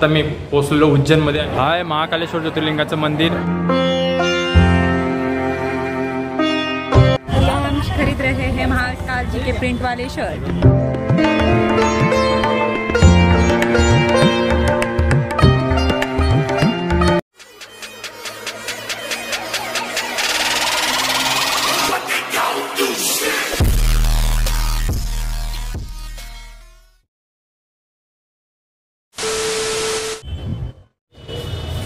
आता मी पोचलेलो उज्जैनमध्ये. हाय महाकालेश्वर ज्योतिर्लिंगाचं मंदिर. खरीद रहे हैं महाकाल जी के प्रिंट वाले शर्ट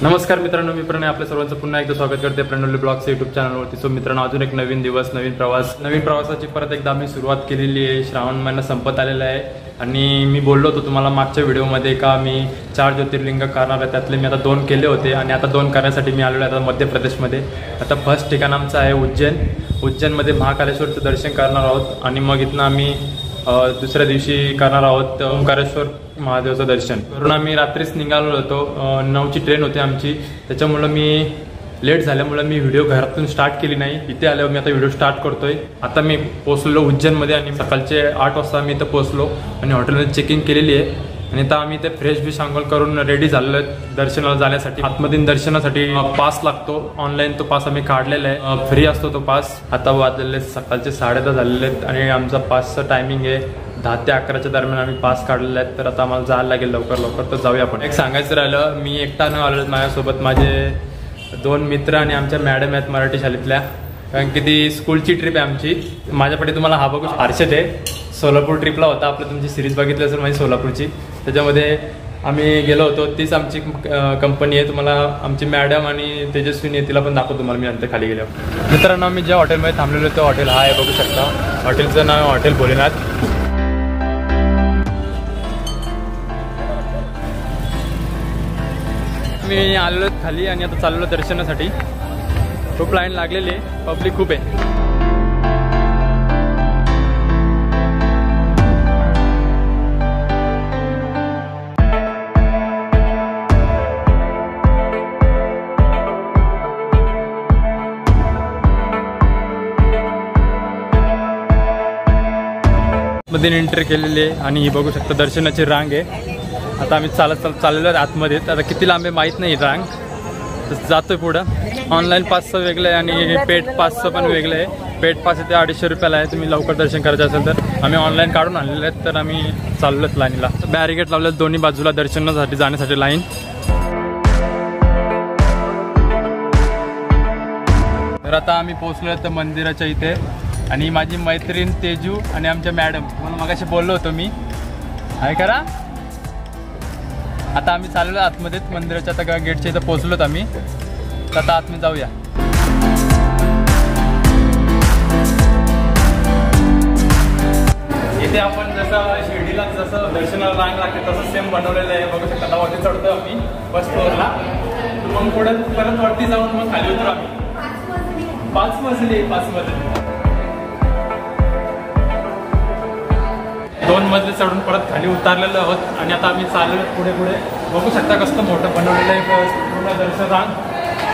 नमस्कार मित्रांनो मी प्रणय आपल्या सर्वांचं पुन्हा एकदा स्वागत करते प्रणवली ब्लॉगच्या युट्यूब चॅनलवरती सो मित्रांनो अजून एक नवीन दिवस नवीन प्रवास. नवीन प्रवासाची परत एकदा आम्ही सुरुवात केलेली आहे. श्रावण महिना संपत आलेला आहे. आणि मी बोललो होतो तुम्हाला मागच्या व्हिडिओमध्ये का मी चार ज्योतिर्लिंग करणार आहे. त्यातले मी आता दोन केले होते आणि आता दोन करण्यासाठी मी आलेलो आहे आता मध्य प्रदेशमध्ये आता फर्स्ट ठिकाण आमचं आहे उज्जैन. उज्जैनमध्ये महाकालेश्वरचं दर्शन करणार आहोत. आणि मग इथनं आम्ही दुसऱ्या दिवशी करणार आहोत ओंकारेश्वर महादेवाचं दर्शन. करून आम्ही रात्रीच निघालो होतो. नऊची ट्रेन होती आमची. त्याच्यामुळं मी लेट झाल्यामुळं मी व्हिडिओ घरातून स्टार्ट केली नाही. इथे आल्यावर मी आता व्हिडिओ स्टार्ट करतोय. आता मी पोहोचलो उज्जैनमध्ये आणि सकाळचे आठ वाजता मी इथं पोहोचलो आणि हॉटेलमध्ये चेकिंग केलेली आहे. आणि आता आम्ही ते फ्रेश बी अंघोळ करून रेडी झालेलो आहे दर्शनाला जाण्यासाठी. आत्मदिन दर्शनासाठी पास लागतो. ऑनलाईन तो पास आम्ही काढलेला आहे. फ्री असतो तो पास. आता वाजलेले सकाळचे साडे दहा झालेले आहेत आणि आमचा पासचं टायमिंग आहे. दहा ते अकराच्या दरम्यान आम्ही पास काढलेले आहेत. तर आता आम्हाला जायला लागेल लवकर लवकर. तर जाऊया आपण. एक सांगायचं राहिलं मी एकटा न आलो माझ्यासोबत. माझे दोन मित्र आणि आमच्या मॅडम आहेत मराठी शाळेतल्या. कारण की ती स्कूलची ट्रिप आहे आमची. माझ्याकडे तुम्हाला हा बघू हर्षद आहे. सोलापूर ट्रिपला होता. आपलं तुमची सिरीज बघितली असेल माझी सोलापूरची. त्याच्यामध्ये आम्ही गेलो होतो. तीच आमची कंपनी आहे. तुम्हाला आमची मॅडम आणि तेजस्विनी आहे तिला पण दाखवतो तुम्हाला. मी नंतर खाली गेल्यावर. मित्रांनो आम्ही ज्या हॉटेलमध्ये थांबलेलो ते हॉटेल हा आहे बघू शकता. हॉटेलचं नाव हॉटेल भोलेनाथ. मी आलेलो खाली आणि आता चाललो दर्शनासाठी. खूप लाईन लागलेली आहे. पब्लिक खूप आहे. मध्ये एंट्री केलेली आहे आणि ही बघू शकता दर्शनाची रांग आहे. आता आम्ही चालत चालत चाललेलो आहे आतमध्ये. आता किती लांब आहे माहीत नाही रांग. तर जातोय पुढं. ऑनलाईन पासचं वेगळं आहे आणि पेड पासचं पण वेगळं आहे. पेट पास इथे अडीचशे रुपयाला आहे. तुम्ही लवकर दर्शन करायचं असेल तर. आम्ही ऑनलाईन काढून आणलेले आहेत. तर आम्ही चाललोच लाईनला बॅरिगेट लावले दोन्ही बाजूला दर्शनासाठी जाण्यासाठी लाईन तर आता आम्ही पोहोचलो तर मंदिराच्या इथे. आणि माझी मैत्रीण तेजू आणि आमच्या मॅडम. तुम्हाला मगाशी बोललो होतो मी. आहे करा. आता आम्ही चाललो आतमध्येच मंदिराच्या आता गेटच्या इथं पोहोचलोत आम्ही. तर आता आतमध्ये जाऊया. इथे आपण जसं शिर्डीला जसं दर्शनाला रांग लागते तसं सेम बनवलेलं आहे. बघू शकता आता वरती चढतो आम्ही फर्स्ट फ्लोअरला मग पुढे परत वरती जाऊन मग खाली उतरू आम्ही. पाच मजली पाच मजली. दोन मजले चढून परत खाली उतारलेलो आहोत आणि आता आम्ही चाललो पुढे पुढे. बघू शकता कसं मोठं बनवलेलं आहे. पूर्ण दर्शन रांग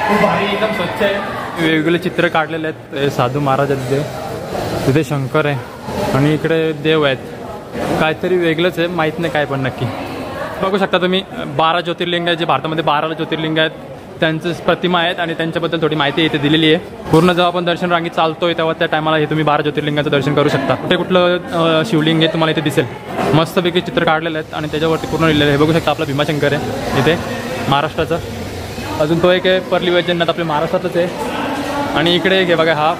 खूप भारी एकदम स्वच्छ आहे. वेगवेगळे चित्र काढलेले आहेत. साधू महाराज आहेत देव. तिथे शंकर आहे. आणि इकडे देव आहेत. काहीतरी वेगळंच आहे. माहीत नाही काय पण नक्की. बघू शकता तुम्ही बारा ज्योतिर्लिंग आहे जे भारतामध्ये बारा ज्योतिर्लिंग आहेत. त्यांचं प्रतिमा आहेत आणि त्यांच्याबद्दल थोडी माहिती इथे दिलेली आहे. पूर्ण जेव्हा आपण दर्शन रांगेत चालतोय तेव्हा त्या टायमाला हे तुम्ही बारा ज्योतिर्लिंगाचं दर्शन करू शकता. कुठे कुठलं शिवलिंग आहे तुम्हाला इथे दिसेल. मस्तपैकी चित्र काढलेलं आहेत आणि त्याच्यावरती पूर्ण लिहिलेलं आहे. हे बघू शकता आपला भीमाशंकर आहे इथे महाराष्ट्राचं. अजून तो एक आहे परली वैजनाथ आपल्या महाराष्ट्रातच आहे. आणि इकडे एक आहे बघा हा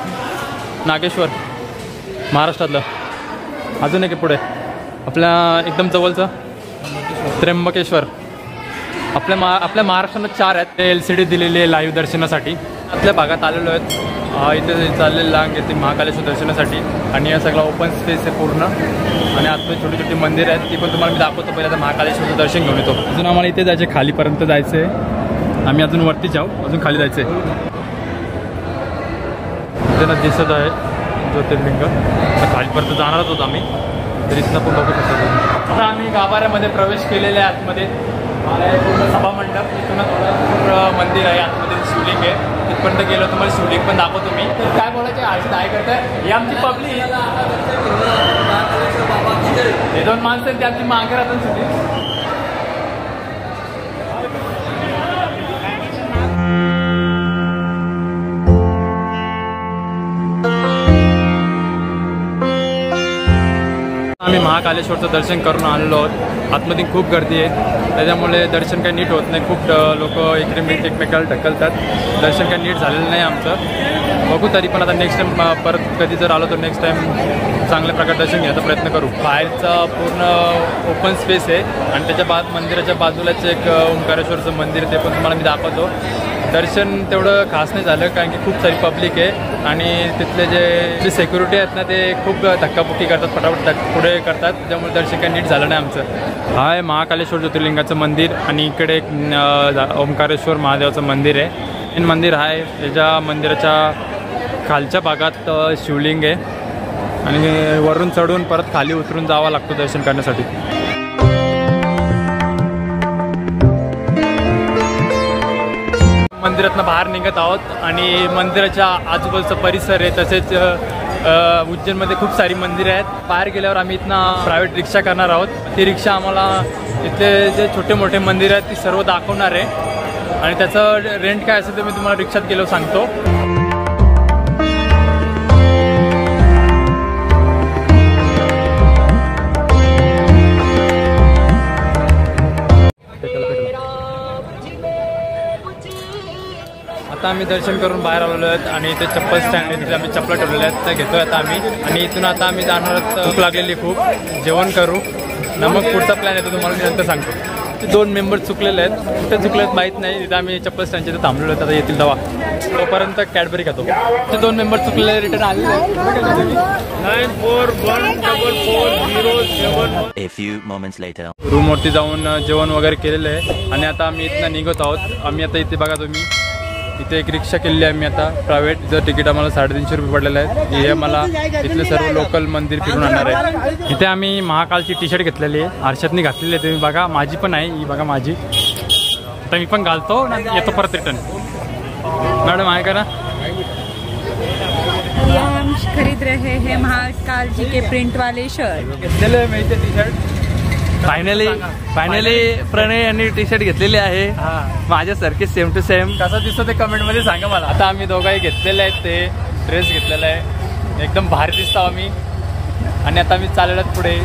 नागेश्वर महाराष्ट्रातलं. अजून एक आहे पुढे. आपल्या एकदम जवळचं त्र्यंबकेश्वर. आपल्या मा आपल्या महाराष्ट्रात चार आहेत. ते एल सी डी दिलेली आहे लाईव्ह दर्शनासाठी. आपल्या भागात आलेलो आहेत. इथे चाललेलं लांग येते महाकालेश्वर दर्शनासाठी. आणि हा सगळा ओपन स्पेस आहे पूर्ण. आणि आतमध्ये छोटी छोटी मंदिर आहेत. ती पण तुम्हाला मी दाखवतो. पहिल्यांदा महाकालेश्वरचं दर्शन घेऊन येतो. अजून आम्हाला इथे जायचे खालीपर्यंत जायचं आहे आम्ही अजून वरती जाऊ. अजून खाली जायचं आहे इथे दिसत आहे ज्योतिर्लिंग. खालीपर्यंत जाणारच होतो आम्ही. तर इथनं पण बघू शकतो. आता आम्ही गाभाऱ्यामध्ये प्रवेश केलेले आहे आतमध्ये. पूर्ण सभामंडप इथून मंदिर आहे आतमध्ये शिवलिंग आहे. तिथपर्यंत गेलो तुम्हाला शिवलिंग पण दाखवतो मी. तर काय बोलायचं आयुष्य काय करताय ही आमची पब्लिक. हे दोन माणसं आहेत, ते आमची मागे राहतात शिवलिंग आम्ही महाकालेश्वरचं दर्शन करून आलेलो आहोत. आतमध्ये खूप गर्दी आहे. त्याच्यामुळे दर्शन काही नीट होत नाही. खूप लोक इकडे एकमेकाला ढकलतात. दर्शन काही नीट झालेलं नाही आमचं. बघू तरी पण आता नेक्स्ट टाईम परत कधी जर आलो तर नेक्स्ट टाईम चांगल्या प्रकारे दर्शन घ्यायचा प्रयत्न करू. बाहेरचा पूर्ण ओपन स्पेस आहे. आणि त्याच्या बाद मंदिराच्या बाजूलाच एक ओंकारेश्वरचं मंदिर ते पण तुम्हाला मी दाखवतो. दर्शन तेवढं खास नाही झालं कारण की खूप सारी पब्लिक आहे. आणि तिथले जे जे सेक्युरिटी आहेत ना ते खूप धक्काबुक्की करतात फटाफट पुढे करतात. त्यामुळे दर्शन काही नीट झालं नाही आमचं. हा आहे महाकालेश्वर ज्योतिर्लिंगाचं मंदिर आणि इकडे एक ओंकारेश्वर महादेवाचं मंदिर आहे. मेन मंदिर आहे त्याच्या मंदिराच्या खालच्या भागात शिवलिंग आहे. आणि वरून चढून परत खाली उतरून जावं लागतो दर्शन करण्यासाठी. मंदिरातनं बाहेर निघत आहोत आणि मंदिराच्या आजूबाजूचा परिसर आहे तसेच उज्जैनमध्ये खूप सारी मंदिरं आहेत. बाहेर गेल्यावर आम्ही इथनं प्रायव्हेट रिक्षा करणार आहोत. ती रिक्षा आम्हाला इथले जे छोटे मोठे मंदिर आहेत ती सर्व दाखवणार आहे. आणि त्याचं रेंट काय असेल ते मी तुम्हाला रिक्षात गेलो सांगतो. आता आम्ही दर्शन करून बाहेर आलेलो आहेत आणि इथे चप्पल स्टँड आहे तिथे आम्ही चप्पल ठेवलेल्या आहेत त्या घेतोय आता आम्ही. आणि इथून आता आम्ही जाणार आहोत भूक लागलेली खूप. जेवण करू. ना मग पुढचा प्लॅन येतो तुम्हाला मी नंतर सांगतो. ते दोन मेंबर चुकलेले आहेत. कुठे चुकले आहेत माहीत नाही. तिथे आम्ही चप्पल स्टँडच्या इथे थांबलेलो आहेत. आता येतील दवा तोपर्यंत कॅडबरी खातो. ते दोन मेंबर चुकलेले रिटर्न आलेले आहेत. Nine four one double four zero seven A few moments later. रूमवरती जाऊन जेवण वगैरे केलेलं आहे. आणि आता आम्ही इथनं निघत आहोत. आम्ही आता इथे बघा तुम्ही. इथे एक रिक्षा केलेली आहे आम्ही आता. प्रायव्हेट जर तिकीट आम्हाला साडेतीनशे रुपये पडलेलं आहे हे मला इथले सर्व लोकल मंदिर फिरून आणणार आहे. इथे आम्ही महाकालची टी शर्ट घेतलेली आहे. आरशातनी घातलेली आहे. तुम्ही बघा माझी पण आहे. ही बघा माझी. आता मी पण घालतो आणि येतो परत रिटर्न मॅडम आहे का ना? खरीद रहे हैं महाकाल जी के प्रिंट वाले शर्ट घेतलेलं आहे मी इथे T shirt finally finally Pranay यांनी टी शर्ट घेतलेली आहे. माझ्यासारखे सेम टू सेम कसं दिसतं ते कमेंटमध्ये सांगा मला. आता आम्ही दोघंही घेतलेले आहेत ते. ड्रेस घेतलेला आहे. एकदम भारी दिसतो आम्ही. आणि आता आम्ही आहोत पुढे.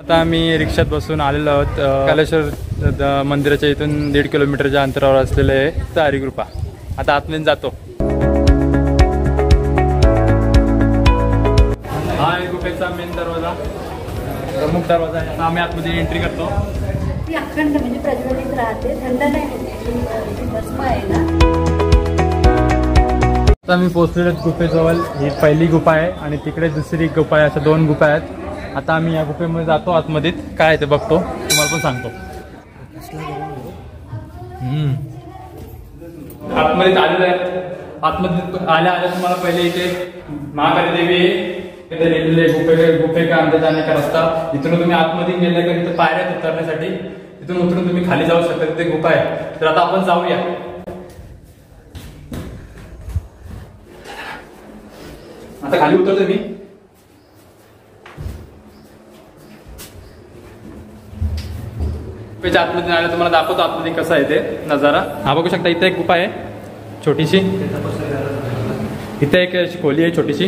आता आम्ही रिक्षात बसून आलेलो आहोत. कालेश्वर मंदिराच्या इथून दीड किलोमीटरच्या अंतरावर असलेलं आहे तारी कृपा आता आतमध्ये जातो. आहे गुफेचा मेन दरवाजा प्रमुख दरवाजा आहे. आम्ही आतमध्ये एंट्री करतो. ती अखंड म्हणजे प्रज्वलित राहते थंड नाही आता आम्ही पोहोचलेलो आहेत गुफेजवळ ही पहिली गुफा आहे आणि तिकडे दुसरी गुफा आहे अशा दोन गुफा आहेत. आता आम्ही या गुफेमध्ये जातो आतमध्ये. काय आहे ते बघतो. तुम्हाला पण सांगतो. आतमध्ये आलेलो आहे. आतमध्ये आल्या आल्या तुम्हाला पहिले इथे महाकाली देवी आहे. इथे लिहिलेलं आहे गुफे गुफे का अंदर जाण्याचा रस्ता. इथून तुम्ही आतमध्ये गेले का तिथे पायऱ्यात आहेत उतरण्यासाठी? तिथून उतरून तुम्ही खाली जाऊ शकता तिथे गुफा आहे. तर आता आपण जाऊया. आता खाली उतरतो मी. गुफेच्या आतमध्ये आलं तुम्हाला दाखवतो आतमध्ये कसं आहे ते नजारा. हा बघू शकता इथे एक गुफा आहे छोटीशी. इथे एक अशी खोली आहे छोटीशी.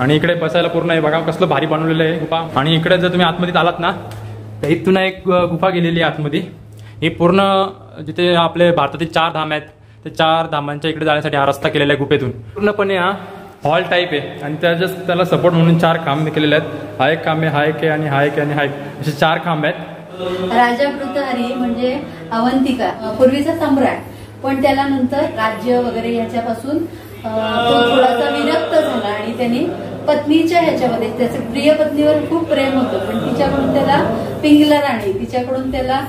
आणि इकडे बसायला पूर्ण आहे. बघा कसलं भारी बनवलेलं आहे गुफा. आणि इकडे जर तुम्ही आतमध्ये आलात ना तर इथून एक गुफा गेलेली आहे आतमध्ये. ही पूर्ण जिथे आपले भारतातील चार धाम आहेत ते चार धामांच्या इकडे जाण्यासाठी हा रस्ता केलेला आहे गुफेतून. पूर्णपणे हा हॉल टाईप आहे. आणि त्याच्या त्याला सपोर्ट म्हणून चार खांब केलेले आहेत. हा एक खांब आहे हा एक आहे आणि हा एक आणि हा एक. असे चार खांब आहेत. राजा भृतहरी म्हणजे अवंतिका पूर्वीचा सम्राट. पण त्याला नंतर राज्य वगैरे याच्यापासून तो थोडासा विरक्त झाला आणि त्यांनी पत्नीच्या ह्याच्यामध्ये त्याचे प्रिय पत्नीवर खूप प्रेम होतं पण तिच्याकडून त्याला पिंगला राणी तिच्याकडून त्याला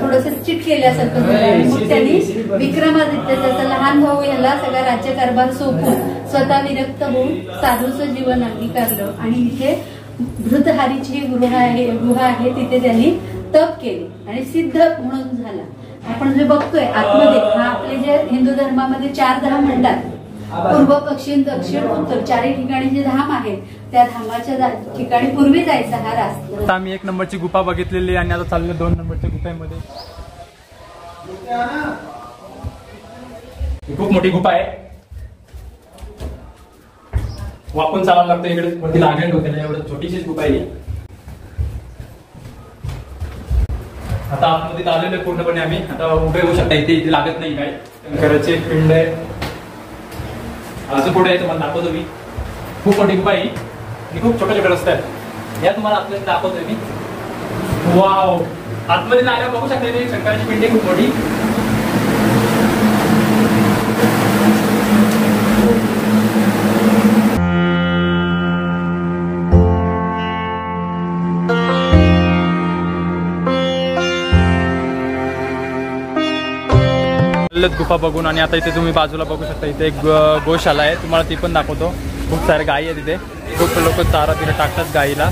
थोडस चिट केल्यासारखं झालं मग त्यांनी विक्रमादित्य त्याचा लहान भाऊ याला सगळा राज्यकारभार सोपून स्वतः विरक्त होऊन साधूचं जीवन अंगीकारलं आणि इथे भृतहारीची जी गृह आहे गुहा आहे तिथे त्यांनी तप केले आणि सिद्ध म्हणून झाला. आपण जे बघतोय आतमध्ये हा आपले जे हिंदू धर्मामध्ये चार धाम म्हणतात पूर्व पश्चिम दक्षिण उत्तर चारही ठिकाणी जे धाम आहेत त्या धामाच्या ठिकाणी पूर्वी जायचा हा आता रास्ता आम्ही एक नंबरची गुफा बघितलेली आणि आता चाललो दोन नंबरच्या गुफेमध्ये. ही खूप मोठी गुफा आहे. वापरून चालावं लागतं इकडे. वरती लागेल होते ना एवढं छोटीशीच गुफा आहे ही. आता आतमध्ये आलेलो पूर्णपणे आम्ही. आता उभे होऊ शकता इथे इथे लागत नाही काय. शंकराची पिंड आहे. अजून कुठे आहे तुम्हाला दाखवतो मी. खूप मोठी गुफा आहे आणि खूप छोट्या छोट्या रस्ते आहेत. या तुम्हाला आपल्याला दाखवतोय मी. वाव. आतमध्ये नाल्या बघू शकता शंकराची पिंडी खूप मोठी. आलेत गुफा बघून आणि आता इथे तुम्ही बाजूला बघू शकता इथे एक गोशाला आहे. तुम्हाला ती पण दाखवतो. खूप सारे गायी आहे तिथे खूप लोक चारा तिथे टाकतात गाईला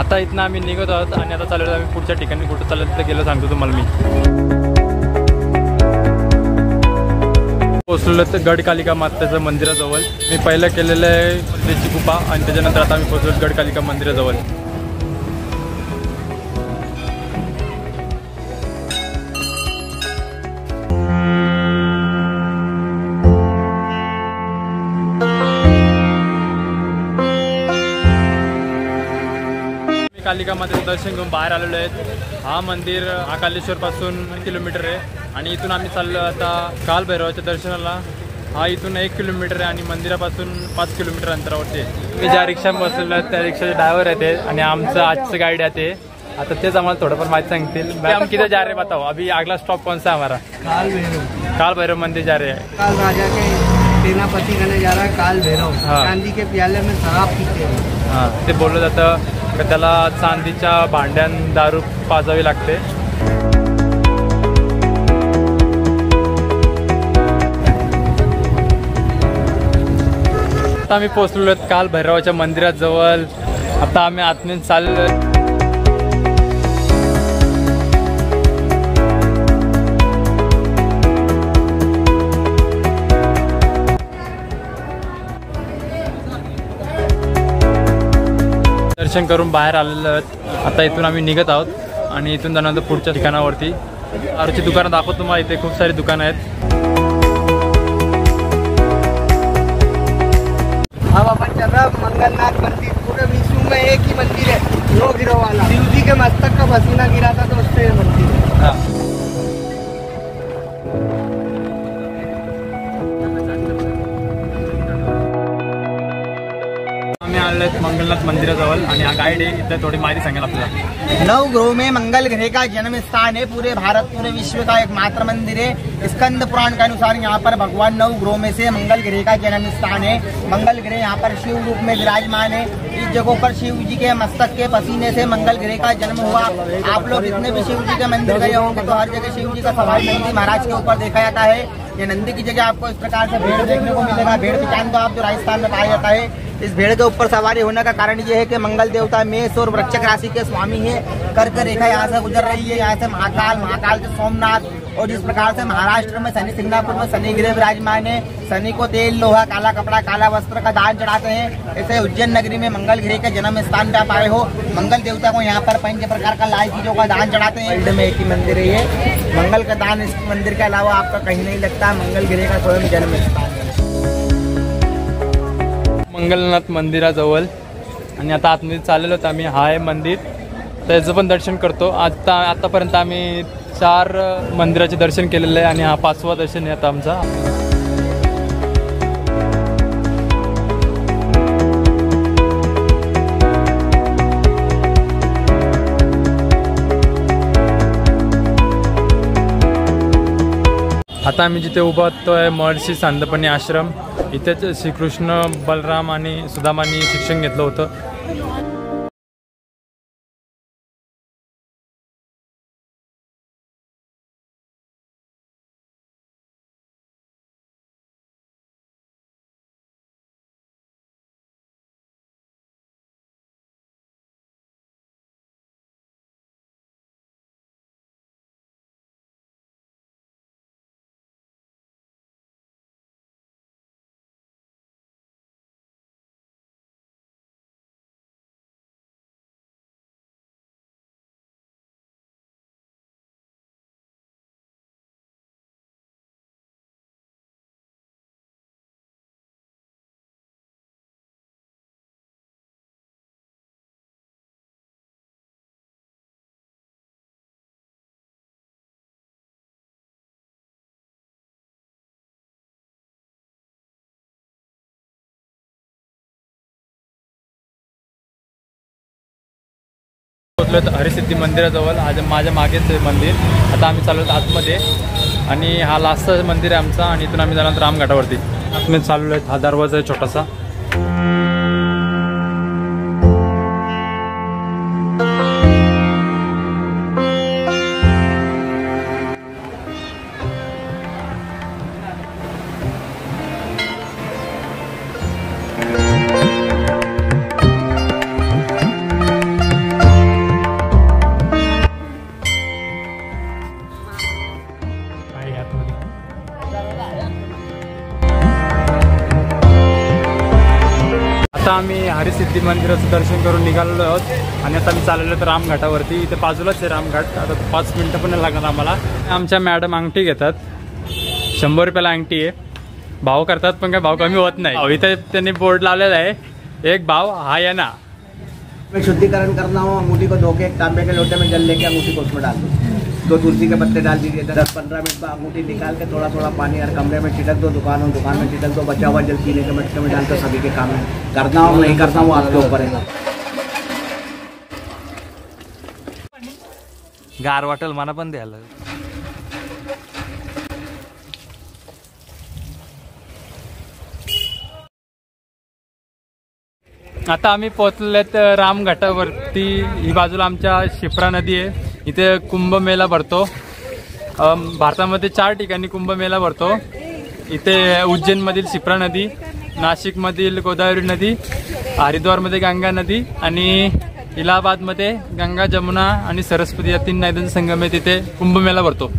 आता इथनं आम्ही निघत आहोत आणि आता चालेल आम्ही पुढच्या ठिकाणी. कुठं चाललं तिथे गेलो सांगतो तुम्हाला मी. पोचलेलो तर गडकालिका मातेचं मंदिराजवळ. मी पहिलं केलेलं आहे त्याची गुफा आणि त्याच्यानंतर आता आम्ही पोचलो गडकालिका मंदिराजवळ. मी कालिका मातेचं दर्शन घेऊन बाहेर आलेलो आहेत. हा मंदिर महाकालेश्वर पासून किलोमीटर आहे. आणि इथून आम्ही चाललो आता काल भैरवाच्या दर्शनाला. हा इथून एक किलोमीटर आहे आणि मंदिरापासून पाच किलोमीटर अंतरावरती आहे. मी ज्या रिक्षा बसलेलो आहे त्या रिक्षाचे ड्रायव्हर आहे ते. आणि आमचं आजचं गाईड आहे ते. आता तेच आम्हाला थोडंफार माहिती सांगतील. हम किधर जा रहे बताओ? अभी अगला स्टॉप कौन सा हमारा? काल भैरव काल भैरव मंदिर जा रहे हैं. काल राजा के सेनापति करने जा रहा है काल भैरव हाँ। चांदी के प्याले में शराब पीते हैं। हां ते बोललं जातं तर त्याला चांदीच्या भांड्यां दारू पाजावी लागते. आता आम्ही पोहोचलेलो आहेत काल भैरवाच्या मंदिराजवळ. आता आम्ही आतमध्ये चाललो दर्शन करून बाहेर आलेलो आहेत. आता इथून आम्ही निघत आहोत आणि इथून जाणार पुढच्या ठिकाणावरती. आरची दुकानं दाखवतो तुम्हाला इथे खूप सारी दुकानं आहेत. हा बाबा मंगलनाथ मंदिर. पूरे विश्व में एक ही मंदिर है गिरो वाला शिव जी के मस्तक का पसीना गिरा था तो मंदिराजवळ आणि थोडी माहिती नव ग्रह में, मंगल ग्रह का जन्म स्थान है पूरे भारत, पूरे विश्व का एकमात्र मंदिर है स्कंद पुराण के अनुसार यहाँ पर भगवान नव ग्रह में से मंगल ग्रह का जन्म स्थान है। मंगल ग्रह यहाँ पर शिव रूप में विराजमान है। इस जगह पर शिव जी के मस्तक के पसीने से मंगल ग्रह का जन्म हुआ। आप लोग जितने भी शिव जी के मंदिर गए होंगे तो हर जगह शिव जी का सवारी नंदी महाराज के ऊपर देखा जाता है। ये नंदी की जगह आपको इस प्रकार से भेड़ देखने को मिलेगा। भेड़ की चाँद तो आप जो राजस्थान में पाया जाता है इस भेड़ के ऊपर सवारी होने का कारण ये है कि मंगल देवता मेष और वृक्षक राशि के स्वामी है। कर्क रेखा यहाँ से गुजर रही है। यहाँ से महाकाल महाकाल से सोमनाथ और जिस प्रकार से महाराष्ट्र में शनि सिंगापुर में शनि ग्रह विराजमान है। शनि को तेल लोहा काला कपड़ा काला वस्त्र का दान चढ़ाते हैं। ऐसे उज्जैन नगरी में मंगल ग्रह के जन्म स्थान पे आप आए हो। मंगल देवता को यहाँ पर पंच प्रकार का लाल चीज़ों का दान चढ़ाते हैं। में एक ही मंदिर है ये। मंगल का दान इस मंदिर के अलावा आपका कहीं नहीं लगता। मंगल ग्रह का स्वयं जन्म स्थान। है मंगलनाथ मंदिराजवळ. आणि आता आतमध्ये चाललेलो आहोत आम्ही. हा आहे मंदिर. त्याचं पण दर्शन करतो. आता आतापर्यंत आम्ही चार मंदिराचे दर्शन केलेलं आहे आणि हा पाचवा दर्शन आहे आता आमचा. आता आम्ही जिथे उभा होतो आहे महर्षी सांदपणी आश्रम. इथेच श्रीकृष्ण बलराम आणि सुदामांनी शिक्षण घेतलं होतं. पोहोचलो हरिसिद्धी मंदिराजवळ. आज माझ्या मागेच मंदिर. आता आम्ही चाललो आतमध्ये. आणि हा लास्टचं मंदिर आहे आमचा आणि इथून आम्ही जाणार रामघाटावरती. आतमध्ये चाललो आहे हा दरवाजा आहे छोटासा. आता आम्ही हरिसिद्धी मंदिराचं दर्शन करून निघालेलो आहोत. आणि आता आम्ही चाललेलो आहोत रामघाटावरती. इथे बाजूलाच आहे रामघाट. आता पाच मिनटं पण लागणार आम्हाला. आमच्या मॅडम अंगठी घेतात. शंभर रुपयाला अंगठी आहे. भाव करतात पण काय भाव कमी होत नाही. इथे त्यांनी बोर्ड लावलेला आहे. एक भाव हा या ना. मैं शुद्धिकरण करना हो अंगूठी को धो के एक तांबे के लोटे में जल लेके अंगूठी को उसमें डाल दूँ दो तुलसी के पत्ते डाल दीजिए दस पंद्रह मिनट बाद अंगूठी निकाल के थोड़ा थोड़ा पानी हर कमरे में छिटक दो दुकान हो दुकान में छिटक दो बचा हुआ जल पीने के मटके में डालकर सभी के काम है। करना हो नहीं करना वो आपके ऊपर है। गार वाटेल मला पण द्यायला आता आम्ही पोहोचलेत रामघाटावरती. ही बाजूला आमच्या शिप्रा नदी आहे. इथे कुंभमेळा भरतो. भारतामध्ये चार ठिकाणी कुंभमेळा भरतो. इथे उज्जैनमधील शिप्रा नदी नाशिकमधील गोदावरी नदी हरिद्वारमध्ये गंगा नदी आणि इलाहाबादमध्ये गंगा जमुना आणि सरस्वती या तीन नद्यांचा संगम आहे. तिथे कुंभमेळा भरतो.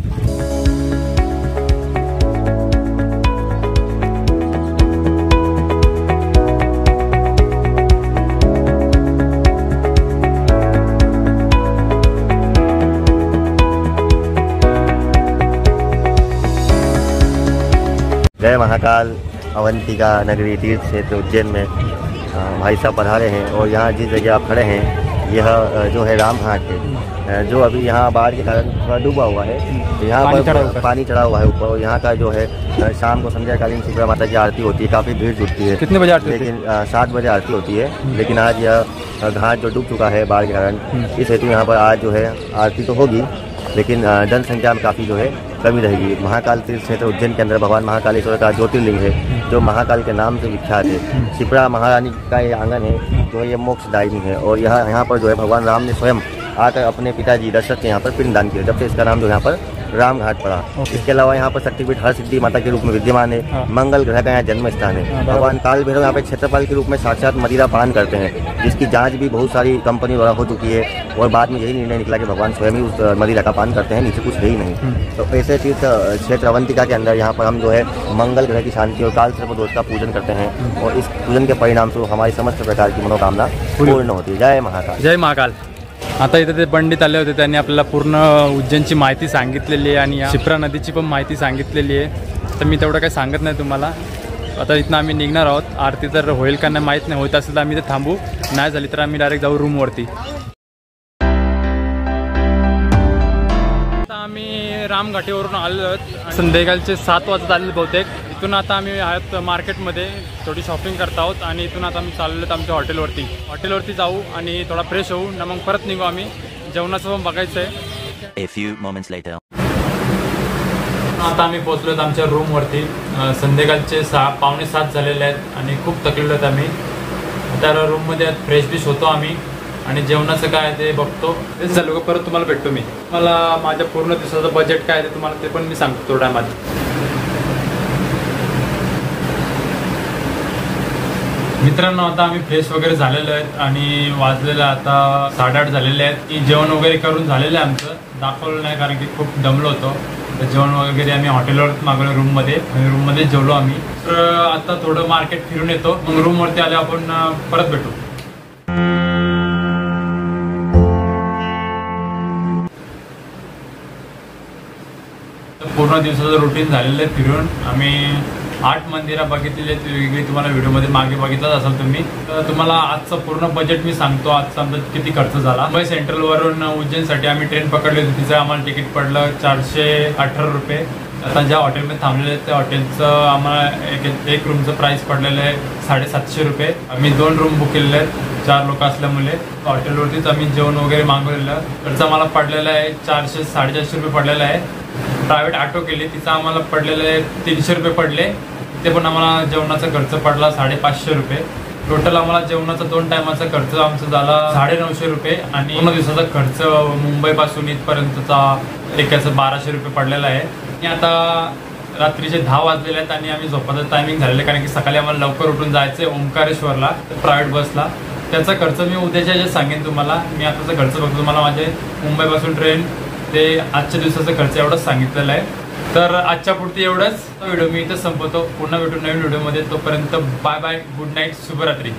जय महाकाल अवंतिका नगरी तीर्थ क्षेत्र उज्जैन में भाई साहब पधारे हैं और यहाँ जिस जगह आप खड़े हैं यह जो है रामघाट है। जो अभी यहाँ बाढ़ के कारण थोड़ा डूबा हुआ है तो यहाँ पर पानी चढ़ा हुआ है ऊपर और यहाँ का जो है शाम को संध्याकालीन शीतला माता की आरती होती है काफ़ी भीड़ जुटती है। कितने बजे आरती है? लेकिन सात बजे आरती होती है लेकिन आज यह घाट जो डूब चुका है बाढ़ के कारण इस हेतु यहाँ पर आज जो है आरती तो होगी लेकिन जनसंख्या में काफ़ी जो है कमी रहेगी। महाकाल तीर्थ क्षेत्र उज्जैन के अंदर भगवान महाकालेश्वर का ज्योतिर्लिंग है जो महाकाल के नाम से विख्यात है। शिप्रा महारानी का ये आँगन है जो ये मोक्षदायिनी है और यहाँ यहाँ पर जो है भगवान राम ने स्वयं आकर अपने पिताजी दशरथ के यहाँ पर पिंडदान किया। जब से इसका नाम जो यहाँ पर राम घाट पड़ा इसके अलावा यहाँ पर शक्तिपीठ हर सिद्धि माता के रूप में विद्यमान है। हाँ। मंगल ग्रह का यहाँ जन्म स्थान है हाँ, भगवान काल भैरव यहाँ पे क्षेत्रपाल के रूप में साक्षात मदिरा पान करते हैं। जिसकी जाँच भी बहुत सारी कंपनी द्वारा हो चुकी है और बाद में यही निर्णय निकला कि भगवान स्वयं ही उस मदिरा का पान करते हैं नीचे कुछ है ही नहीं। तो ऐसे तीर्थ क्षेत्र अवंतिका के अंदर यहाँ पर हम जो है मंगल ग्रह की शांति और काल सर्प दोष का पूजन करते हैं और इस पूजन के परिणाम स्वरूप हमारी समस्त प्रकार की मनोकामना पूर्ण होती है। जय महाकाल। जय महाकाल। आता इथे ते पंडित आले होते त्यांनी आपल्याला पूर्ण उज्जैनची माहिती सांगितलेली आहे आणि या शिप्रा नदीची पण माहिती सांगितलेली आहे. तर मी तेवढं काही सांगत नाही तुम्हाला. आता इथनं आम्ही निघणार आहोत. आरती तर होईल का नाही माहीत नाही. होत असेल तर आम्ही ते थांबू. नाही झाली तर आम्ही डायरेक्ट जाऊ रूमवरती आता आम्ही रामघाटीवरून आलो आहोत. संध्याकाळचे सात वाजता आलेले बहुतेक. इथून आता आम्ही आहोत मार्केटमध्ये. थोडी शॉपिंग करत आहोत आणि इथून आता आम्ही चाललो आहोत आमच्या हॉटेलवरती. हॉटेलवरती जाऊ आणि थोडा फ्रेश होऊ. ना मग परत निघू आम्ही. जेवणाचं पण बघायचं आहे आता आम्ही पोहोचलो आहोत आमच्या रूमवरती संध्याकाळचे सहा पावणे सात झालेले आहेत आणि खूप थकलेलो आहेत आम्ही. तर रूममध्ये फ्रेश बिश होतो आम्ही आणि जेवणाचं काय आहे ते बघतो. तेच झालं का परत तुम्हाला भेटतो मी. मला माझ्या पूर्ण दिवसाचं बजेट काय आहे ते तुम्हाला ते पण मी सांगतो थोड्या टायमात. मित्रांनो आता आम्ही फ्रेश वगैरे झालेलो आहेत आणि वाजलेलं आता साडेआठ झालेले आहेत. की जेवण वगैरे करून झालेलं आहे आमचं. दाखवलं नाही कारण की खूप दमलो होतो. जेवण वगैरे आम्ही हॉटेलवर मागवलं रूममध्ये. आणि रूममध्ये जेवलो आम्ही. तर आता थोडं मार्केट फिरून येतो. मग रूमवरती आले आपण परत भेटू. पूर्ण दिवसाचं रुटीन झालेलं आहे फिरून. आम्ही आठ मंदिरं बघितलेली आहेत वेगवेगळी तुम्हाला व्हिडिओमध्ये मागे बघितलंच असाल तुम्ही. तर तुम्हाला आजचं पूर्ण बजेट मी सांगतो आजचा आमचा किती खर्च झाला. मुंबई सेंट्रलवरून उज्जैनसाठी आम्ही ट्रेन पकडली होती तिचं आम्हाला तिकीट पडलं चारशे अठरा रुपये. आता ज्या हॉटेलमध्ये थांबलेले आहेत त्या हॉटेलचं आम्हाला एक एक रूमचं प्राईस पडलेलं आहे साडेसातशे रुपये. आम्ही दोन रूम बुक केलेले आहेत चार लोक असल्यामुळे. हॉटेलवरतीच आम्ही जेवण वगैरे मागवलेलं. खर्च आम्हाला पडलेला आहे चारशे साडेचारशे रुपये पडलेला आहे. प्रायव्हेट ऑटो केली तिचा आम्हाला पडलेले तीनशे रुपये पडले. ते पण आम्हाला जेवणाचा खर्च पडला साडेपाचशे रुपये. टोटल आम्हाला जेवणाचा दोन टायमाचा खर्च आमचा झाला साडे नऊशे रुपये आणि पूर्ण दिवसाचा खर्च मुंबईपासून इथपर्यंतचा एकाचा बाराशे रुपये पडलेला आहे. आणि आता रात्रीचे दहा वाजलेले आहेत आणि आम्ही झोपाचं टायमिंग झालेलं कारण की सकाळी आम्हाला लवकर उठून जायचं आहे ओंकारेश्वरला प्रायव्हेट बसला त्याचा खर्च मी उद्याच्या सांगेन तुम्हाला. मी आताचा खर्च बघतो तुम्हाला माझे मुंबईपासून ट्रेन ते आजच्या दिवसाचा खर्च एवढंच सांगितलेला आहे. तर आजच्या पुढती एवढंच. व्हिडिओ मी इथं संपवतो. पुन्हा भेटू नवीन व्हिडिओमध्ये. तोपर्यंत बाय बाय. Good night. शुभरात्री.